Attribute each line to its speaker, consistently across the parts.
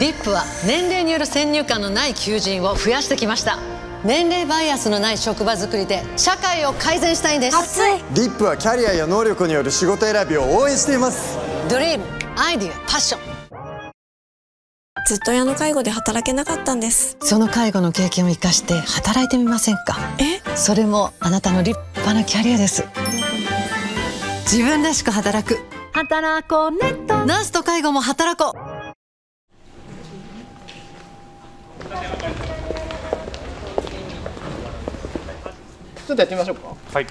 Speaker 1: リップは年齢による先入観のない求人を増やしてきました。年齢バイアスのない職場づくりで社会を改善したいんです。
Speaker 2: 熱い。
Speaker 3: リップはキャリアや能力による仕事選びを応援しています。
Speaker 1: ドリームアイディアパッション。
Speaker 2: ずっと親の介護で働けなかったんです。
Speaker 1: その介護の経験を生かして働いてみませんか？
Speaker 2: え？
Speaker 1: それもあなたの立派なキャリアです。自分らしく働く。働こうネット。ナースと介護も働こう
Speaker 4: ちょっとやってみましょうか。
Speaker 5: はい。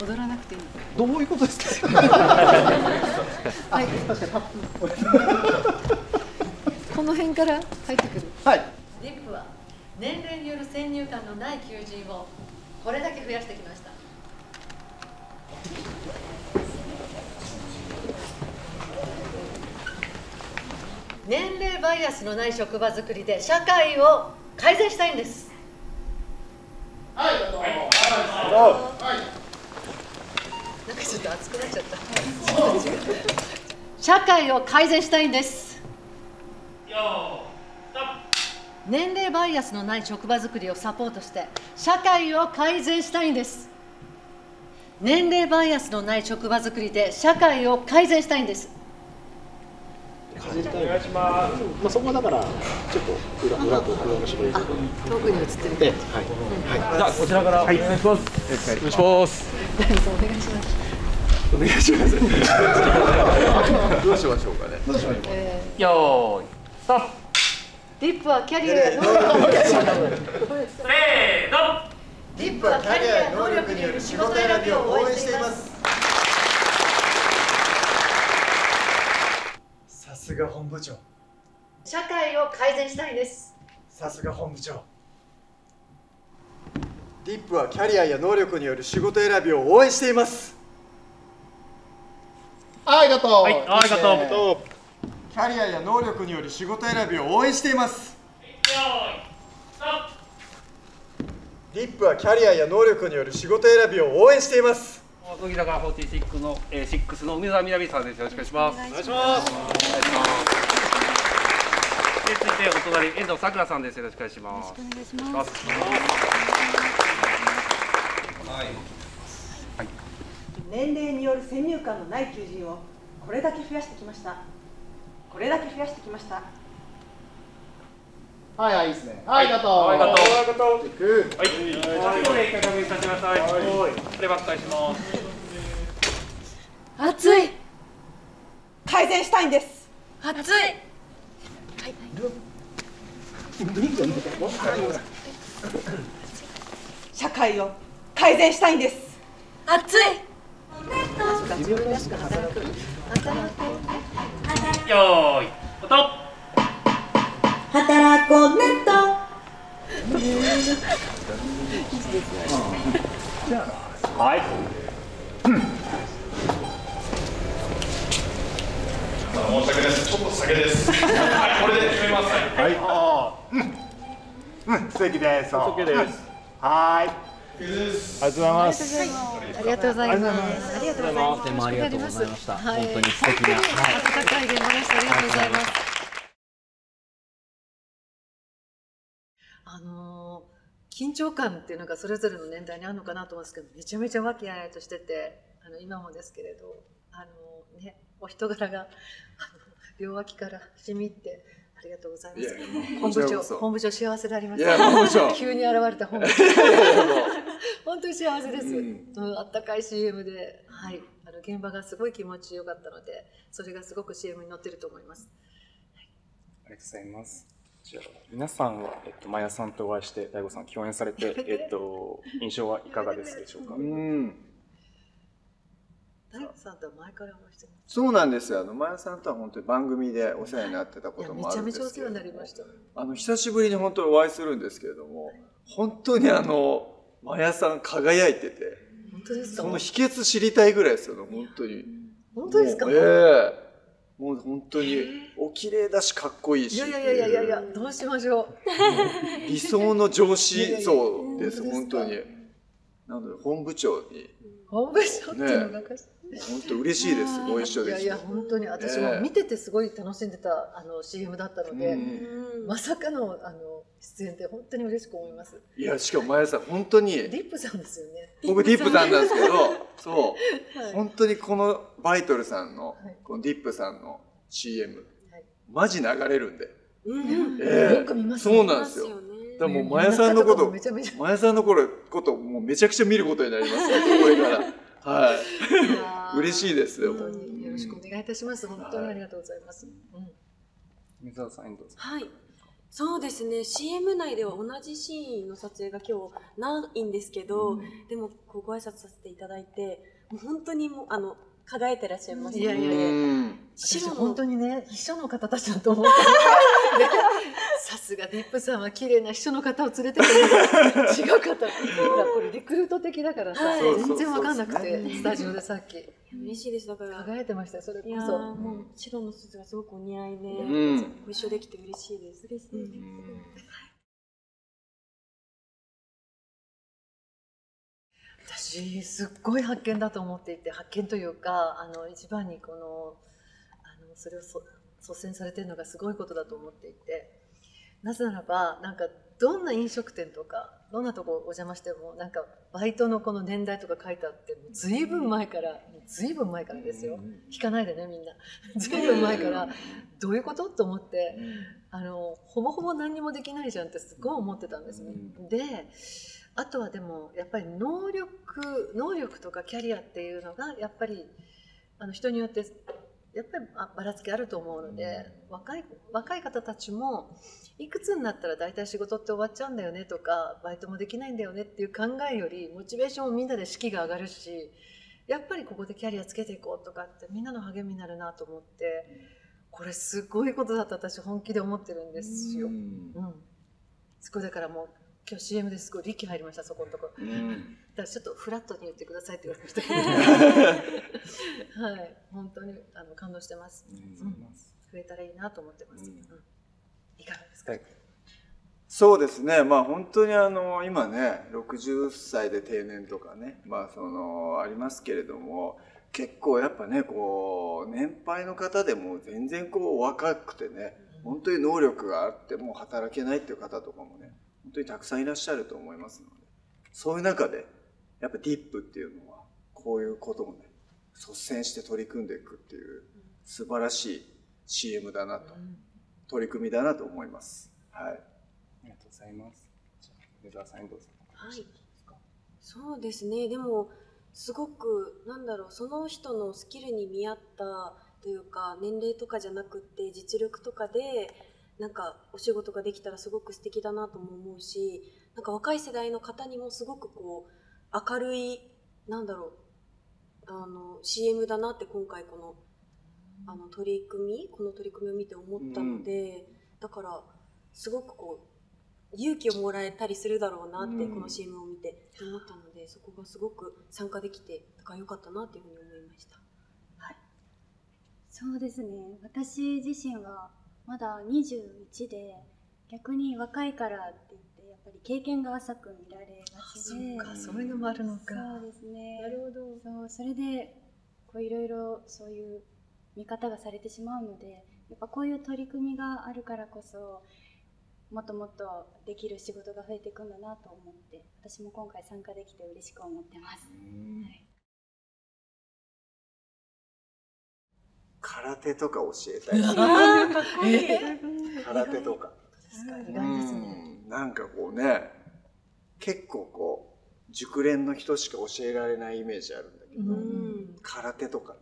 Speaker 1: 踊らなくていい
Speaker 4: どういうことですか？
Speaker 1: はいこの辺から入ってくる
Speaker 4: はい。
Speaker 1: リップは年齢による先入観のない求人をこれだけ増やしてきました年齢バイアスのない職場づくりで社会を改善したいんですなんかちょっと熱くなっちゃった。社会を改善したいんです。年齢バイアスのない職場づくりをサポートして社会を改善したいんです。年齢バイアスのない職場づくりで社会を改善したいんです。
Speaker 4: まあそこはだからちょっと裏裏と裏の絞りで。
Speaker 1: 遠くに映ってる
Speaker 4: で、はい。
Speaker 5: じゃあこちらからお願いします。お願いします。
Speaker 1: お願いします
Speaker 3: お願いしますどうしましょうかね
Speaker 5: よーい。ストップ。
Speaker 1: リップはキャリアや能力
Speaker 5: せーの。
Speaker 1: リップはキャリアや能力による仕事選びを応援しています
Speaker 3: さすが本部長。
Speaker 1: 社会を改善したいんです。
Speaker 3: さすが本部長。リップはキャリアや能力による仕事選びを応援しています。
Speaker 4: ありがとう。
Speaker 5: はいありがとう。
Speaker 3: キャリアや能力による仕事選びを応援しています。リップはキャリアや能力による仕事選びを応援しています
Speaker 5: 乃木坂46の、えー、6の梅澤みなみさんです。よろしくお願いします。
Speaker 4: お願いします。
Speaker 5: で続いてお隣遠藤さくらさんです。よろしくお願いします。
Speaker 2: お願いし
Speaker 5: お願いし
Speaker 2: ま
Speaker 5: ます。す。
Speaker 6: 年齢による先入観のない求人をこれだけ増やしてきましたこれだけ増やしてきました
Speaker 4: はいはいいいですね。ありがとう。
Speaker 5: ありがとう。
Speaker 4: ありがとう。
Speaker 5: はい。一回確認させてください。はい。でバック返します。
Speaker 2: 熱い。
Speaker 6: 改善したい。んです
Speaker 2: 熱い。
Speaker 6: 社会を改善したい。んです
Speaker 2: 熱い。
Speaker 5: よーい。音。
Speaker 6: 働こうネット
Speaker 5: はい。
Speaker 7: 申し訳ないです。ちょっと酒です。はい、これで決めます。はい。
Speaker 3: うん。素敵です
Speaker 5: です。
Speaker 3: はーい
Speaker 7: ありがとう
Speaker 3: ございます
Speaker 1: ありがとうございます。ありがとうございます。
Speaker 8: ありがとうございま本当に素敵な
Speaker 1: 温かい現場でした。ありがとうございます。あのー緊張感っていうのがそれぞれの年代にあるのかなと思うんですけど、めちゃめちゃ和気あいあいとしてて、あの今もですけれど、あのね、お人柄があの両脇から染み入って。ありがとうございます。本部長、本部長幸せでありまし
Speaker 3: いや
Speaker 1: た。
Speaker 3: 本部長
Speaker 1: 急に現れた本部長。本当に幸せです。
Speaker 3: うん
Speaker 1: うん、あったかい CM で、はい、あの現場がすごい気持ちよかったので、それがすごく CM に載ってると思います。
Speaker 9: ありがとうございます。じゃあ皆さんは、えっと、マヤさんとお会いして、大悟さん共演されて、えっと、印象はいかがですでしょうか？
Speaker 3: うん。
Speaker 1: 大悟さんとは前からお会いしてます。
Speaker 3: そうなんですよ。あの前田さんとは本当に番組でお世話になってたこと
Speaker 1: め
Speaker 3: もあるんです
Speaker 1: ちゃめちゃお世話になりました。
Speaker 3: あの久しぶりに本当にお会いするんですけれども本当にあのマヤさん輝いてて
Speaker 1: 本当ですか？
Speaker 3: その秘訣知りたいぐらいですよね本当に。
Speaker 1: 本当ですか？
Speaker 3: ええもう本当にお綺麗だしかっこいいし。
Speaker 1: いやいやいやいやいやどうしましょう。
Speaker 3: 理想の上司。
Speaker 1: いやいや
Speaker 3: そうです
Speaker 1: 本当
Speaker 3: に。なので本部長に。
Speaker 1: 本部長っていうのが
Speaker 3: 本当嬉しいですご一緒できて
Speaker 1: いやいや本当に。私も見ててすごい楽しんでたあの CM だったので、
Speaker 3: うん。
Speaker 1: まさかのあの出演って本当に嬉しく思います。
Speaker 3: いやしかも前田さん本当に。
Speaker 1: ディップさんですよね。
Speaker 3: 僕ディップさんなんですけどそう。
Speaker 1: はい。
Speaker 3: 本当にこのバイトルさんの
Speaker 1: はい。
Speaker 3: このディップさんの CM
Speaker 1: はい。
Speaker 3: マジ流れるんで、
Speaker 8: うん
Speaker 3: ええ。
Speaker 1: よく見ます
Speaker 3: そうなんですよ。
Speaker 8: ますよね。
Speaker 3: だからもうマヤさんのこと
Speaker 1: めちゃめちゃ
Speaker 3: マヤさんの頃こともうめちゃくちゃ見ることになりますよ。これから。はい。嬉しいですよ。
Speaker 1: 本当によろしくお願いいたします。本当にありがとうございます。うん
Speaker 9: 水沢さん。
Speaker 8: はい。そうですね。CM 内では同じシーンの撮影が今日ないんですけど、でもこうご挨拶させていただいてもう本当にもうあの輝いてらっしゃいます
Speaker 1: いやいやいや
Speaker 8: 白の
Speaker 1: 本当にね秘書の方たちだと思ったで さすがディップさんは綺麗な秘書の方を連れてくる。違う方。ほらこれリクルート的だからさ、
Speaker 8: はい。
Speaker 1: 全然わかんなく
Speaker 3: そうそう
Speaker 1: てスタジオでさっき。
Speaker 8: 嬉しいです。だから
Speaker 1: 輝いてましたよそれこ
Speaker 8: いやー
Speaker 1: そ
Speaker 8: もう白のスーツがすごくお似合いで、
Speaker 3: ん。
Speaker 8: ご一緒できて嬉しいです。嬉しいです、
Speaker 1: 私すっごい発見だと思っていて発見というかあの一番にこのあのそれをそ率先されてるのがすごいことだと思っていてなぜならばなんかどんな飲食店とかどんなとこお邪魔してもなんかバイトのこの年代とか書いてあってもうずいぶん前からずいぶん前からですよ。聞かないでねみんな。ずいぶん前からどういうこと？と思ってあのほぼほぼ何にもできないじゃんってすごい思ってたんですね。であとはでもやっぱり能力能力とかキャリアっていうのがやっぱりあの人によってやっぱりあばらつきあると思うので、若い若い方たちもいくつになったら大体仕事って終わっちゃうんだよねとかバイトもできないんだよねっていう考えよりモチベーションもみんなで士気が上がるしやっぱりここでキャリアつけていこうとかってみんなの励みになるなと思ってこれすごいことだと私本気で思ってるんですよ。うん、すごいだからもう今日 CM ですごい力入りましたそこのとこ。ろ。
Speaker 3: うん。
Speaker 1: だからちょっとフラットに言ってくださいって言われました。け どはい。本当にあの感動してます、うん、増えたらいいなと思ってます、うん。いかがですか、
Speaker 3: そうですね。まあ本当にあの今ね60歳で定年とかねまあそのありますけれども結構やっぱねこう年配の方でも全然こう若くてね本当に能力があってもう働けないっていう方とかもね本当にたくさんいらっしゃると思いますのでそういう中でやっぱディップっていうのはこういうこともね率先して取り組んでいくっていう素晴らしい CM だなと、取り組みだなと思います。はい。
Speaker 9: ありがとうございます。じゃあ、梅沢さん、遠藤さん。
Speaker 8: はいそうですねでもすごくなんだろうその人のスキルに見合ったというか年齢とかじゃなくって実力とかでなんかお仕事ができたらすごく素敵だなとも思うしなんか若い世代の方にもすごくこう明るいなんだろうあの CM だなって今回このあの取り組みこの取り組みを見て思ったので、だからすごくこう勇気をもらえたりするだろうなって、
Speaker 3: うん。
Speaker 8: この CM を見て思ったのでそこがすごく参加できてだから良かったなっていうふうに思いました。
Speaker 10: そうですね。私自身はまだ21で逆に若いからって言ってやっぱり経験が浅く見られがち
Speaker 1: そう
Speaker 10: で
Speaker 1: かそういうのもあるのか。
Speaker 10: そうですね。なるほど。そうそれでこういろいろそういう見方がされてしまうのでやっぱこういう取り組みがあるからこそもっともっとできる仕事が増えていくんだなと思って私も今回参加できて嬉しく思ってます、はい
Speaker 3: 空手とか教えたい。ですね。
Speaker 8: あーかっこいい。
Speaker 3: 空手とか。
Speaker 1: 意外ですね。
Speaker 3: うん。なんかこうね、結構こう、熟練の人しか教えられないイメージあるんだけど、
Speaker 8: うん。
Speaker 3: 空手とかね、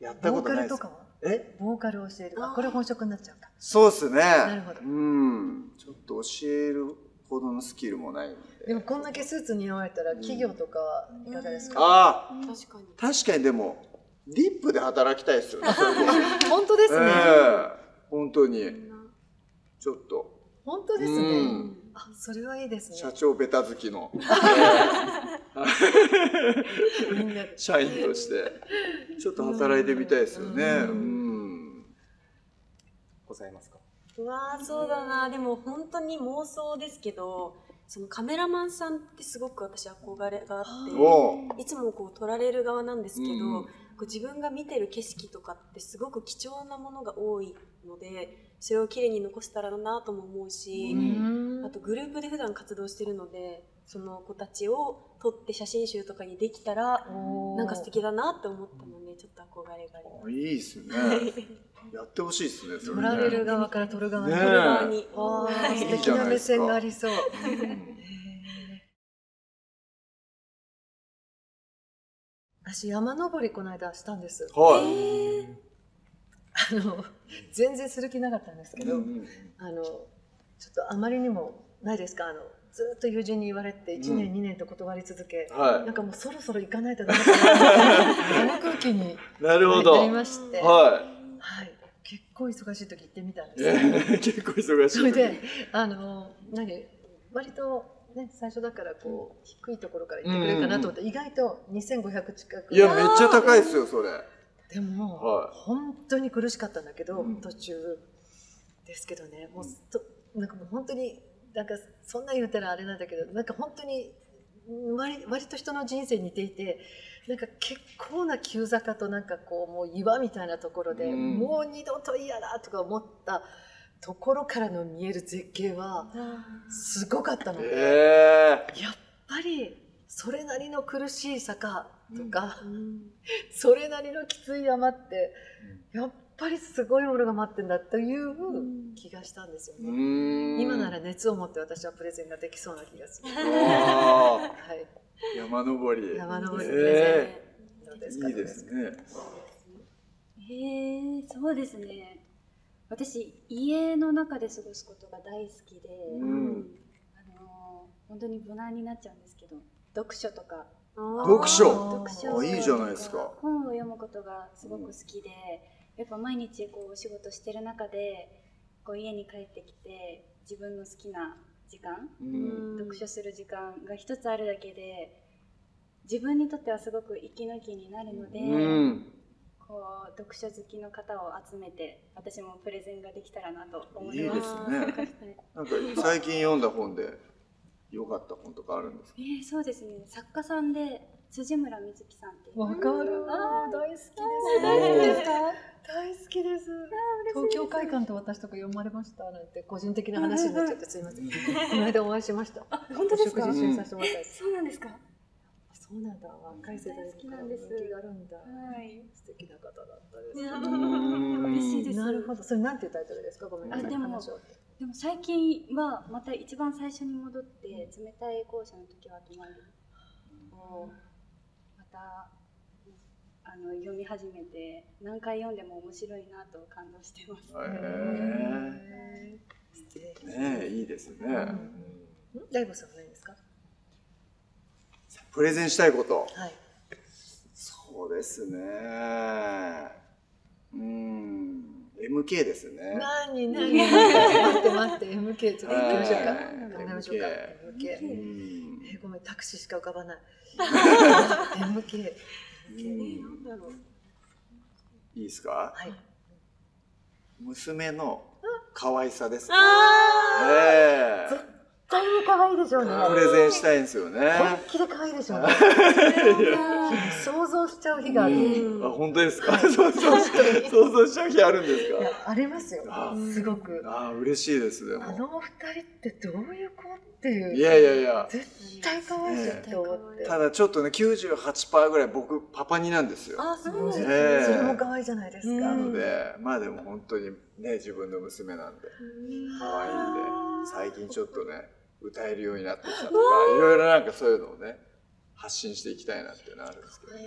Speaker 1: うん。
Speaker 3: やった
Speaker 1: ボーカ
Speaker 3: ことないです
Speaker 1: ルとかは？
Speaker 3: え？
Speaker 1: ボーカルを教えるあこれ本職になっちゃうか。
Speaker 3: そうっすね。
Speaker 1: なるほど。
Speaker 3: うん。ちょっと教えるほどのスキルもないんで。
Speaker 1: でもこんだけスーツ似合われたら企業とかはいかがですか、
Speaker 3: ああ、
Speaker 8: 確かに。
Speaker 3: 確かにでも、ディップで働きたいですよね。
Speaker 1: 本当ですね、
Speaker 3: ええ本当に。ちょっと。
Speaker 1: 本当ですね、
Speaker 3: うん。
Speaker 1: あそれはいいですね。
Speaker 3: 社長ベタ好きの。社員として。ちょっと働いてみたいですよね。うん。
Speaker 9: ございますか？
Speaker 8: うわーそうだな。でも本当に妄想ですけどそのカメラマンさんってすごく私憧れがあって
Speaker 3: お
Speaker 8: いつもこう撮られる側なんですけど、
Speaker 3: うん
Speaker 8: 自分が見てる景色とかってすごく貴重なものが多いのでそれをきれいに残せたらなとも思うし、あとグループで普段活動してるのでその子たちを撮って写真集とかにできたらなんか素敵だなって思ったのでちょっと憧れがあります。
Speaker 3: いいですね。やってほしいですね。それね
Speaker 1: 撮られる側から撮る側に。
Speaker 3: ねえ
Speaker 1: 撮る側に。ああ、
Speaker 3: いい
Speaker 1: 素敵
Speaker 3: じゃなですか
Speaker 1: ない目線がありそう。私山登りこの間したんです。
Speaker 3: はい。
Speaker 1: あの全然する気なかったんですけど、あのちょっとあまりにもないですか？あのずっと友人に言われて1年、2年と断り続け、
Speaker 3: はい。
Speaker 1: なんかもうそろそろ行かないとダメだなあの空気に
Speaker 3: なるほど。
Speaker 1: なりまして、
Speaker 3: はい。
Speaker 1: はい、結構忙しい時行ってみたんです。
Speaker 3: え ー結構忙しい
Speaker 1: それであの何？割とね最初だからこう低いところから行ってくれるかなと思って、意外と2500近く。
Speaker 3: いやめっちゃ高いですよそれ。
Speaker 1: でも、
Speaker 3: はい。
Speaker 1: 本当に苦しかったんだけど、途中ですけどねもうとなんかもう本当になんかそんな言うたらあれなんだけどなんか本当に割割と人の人生に似ていてなんか結構な急坂となんかこうもう岩みたいなところで、
Speaker 3: うん。
Speaker 1: もう二度と嫌だとか思ったところからの見える絶景はすごかったので、
Speaker 3: え
Speaker 1: やっぱりそれなりの苦しい坂とか、それなりのきつい山ってやっぱりすごいものが待ってんだという気がしたんですよね。
Speaker 3: ん
Speaker 1: 今なら熱を持って私はプレゼンができそうな気がする。
Speaker 3: あ
Speaker 1: はい。
Speaker 3: ー山登り。
Speaker 1: 山登りプ
Speaker 3: え
Speaker 1: レゼン。どうですか？
Speaker 3: いいですね。
Speaker 10: へえそうですね私家の中で過ごすことが大好きで、
Speaker 3: うん。
Speaker 10: あの本当に無難になっちゃうんですけど読書とか。
Speaker 3: 読書。
Speaker 10: 読
Speaker 3: いいじゃないですか。
Speaker 10: 本を読むことがすごく好きで、やっぱ毎日こうお仕事してる中でこう家に帰ってきて自分の好きな時間、
Speaker 3: うん。
Speaker 10: 読書する時間が一つあるだけで自分にとってはすごく息抜きになるので、
Speaker 3: うん
Speaker 10: こう読書好きの方を集めて私もプレゼンができたらなと思
Speaker 3: いい
Speaker 10: いま。
Speaker 3: ですすね。なんか最近読んだ本で良かった本とかあるんですか？
Speaker 10: えー、そうですね作家さんで辻村瑞希さんっていう
Speaker 1: わかる。
Speaker 10: あー
Speaker 1: 大好きです。
Speaker 10: 大好きですか？
Speaker 1: 大好きです。東京会館と私とか読まれましたなんて個人的な話になっちゃってすいません。この間お会いしました。
Speaker 10: 本当ですか？
Speaker 1: お食事させてもらった。
Speaker 10: そうなんですか？
Speaker 1: そうなんだ。若い世代
Speaker 10: 大好きなんです
Speaker 1: 人気があるんだ。
Speaker 10: はい
Speaker 1: 素敵な方だったです。
Speaker 10: 嬉しいです
Speaker 1: なるほど。それなんていうタイトルですか？ごめんなさい。
Speaker 10: あでもでも最近はまた一番最初に戻って冷たい校舎の時は決まるをまたあの読み始めて何回読んでも面白いなと感動してます。
Speaker 3: へえ。ねえいいですね。
Speaker 1: 大悟さんは何ですか？
Speaker 3: プレゼンしたいこと。
Speaker 1: はい。
Speaker 3: そうですね。うん。MK ですね。
Speaker 1: 何何待って待って MK ちょっと行きましょうか。
Speaker 3: はい
Speaker 1: 考えましょうか。えごめんタクシーしか浮かばない。MK。
Speaker 3: いいですか？
Speaker 1: はい。
Speaker 3: 娘の可愛さです。
Speaker 1: あ
Speaker 3: ええ
Speaker 1: 絶対に可愛いでしょうね。
Speaker 3: プレゼンしたいんですよね。
Speaker 1: 本気で可愛いでしょうね。想像しちゃう日がある。
Speaker 3: あ本当ですか？想像しちゃう日あるんですか？
Speaker 1: ありますよ
Speaker 3: あ。
Speaker 1: すごく。
Speaker 3: あ嬉しいです。
Speaker 1: あの二人ってどういう子っていう。
Speaker 3: いやいやいや
Speaker 1: 絶対可愛いじゃんって思って。
Speaker 3: ただちょっとね98%ぐらい僕パパになんですよ。
Speaker 1: あ、そうですね。
Speaker 3: ええ
Speaker 1: それも可愛いじゃないですか。
Speaker 3: なのでまあでも本当にね自分の娘なんで可愛いんで最近ちょっとね歌えるようになってきたとかいろいろなんかそういうのをね発信していきたいなっていうのはあるんですけどね。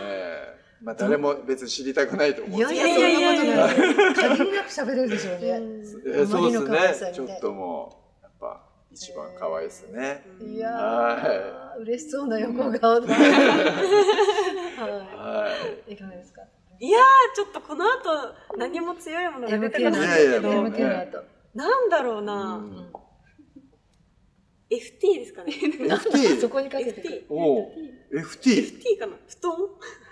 Speaker 3: ええまあ誰も別に知りたくないと思うん
Speaker 1: いやい
Speaker 3: ですけど
Speaker 1: や、そんなことない。限りなく喋れるでしょうね。
Speaker 3: えーそうですね。ちょっともうやっぱ一番可愛いですね。
Speaker 1: いや
Speaker 3: は
Speaker 1: ー、嬉しそうな横顔で。は
Speaker 3: はい。
Speaker 1: い。いかがですか？
Speaker 8: いやーちょっとこの後何も強いものが出てこないですけど。なんだろうな、FT ですかね。
Speaker 3: FT
Speaker 1: そこにかけてく
Speaker 8: FT かな？布団？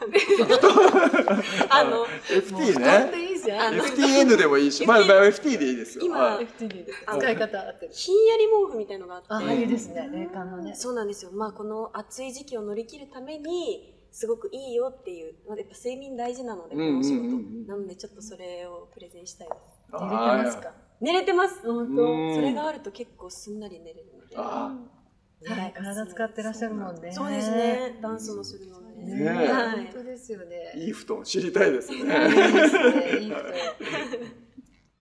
Speaker 8: あの
Speaker 3: FT ね。
Speaker 1: でいいじゃん。
Speaker 3: FTN でもいいし、まあまあ FT でいいですよ。
Speaker 8: 今
Speaker 3: はい。
Speaker 1: FT で。いいです使い方合って。る。
Speaker 8: ひんやり毛布みたいのがあって。
Speaker 1: あ、いいですね。冷感のね。
Speaker 8: そうなんですよ。まあこの暑い時期を乗り切るためにすごくいいよっていう、まあ、やっぱ睡眠大事なのでこ
Speaker 3: うんうんうん。
Speaker 8: のお仕事、
Speaker 3: うん
Speaker 8: なのでちょっとそれをプレゼンしたいです。
Speaker 1: 寝れてますか？
Speaker 8: 寝れてます。本
Speaker 3: うん。
Speaker 8: 当。それがあると結構すんなり寝れる
Speaker 3: あ
Speaker 1: ね体使ってらっしゃるもんね。
Speaker 8: そうです。ね。ダンスもするので、
Speaker 3: ねえ。
Speaker 8: はい。
Speaker 1: 本当ですよね
Speaker 3: いい布団知りたいですね。
Speaker 1: いいですねいい布団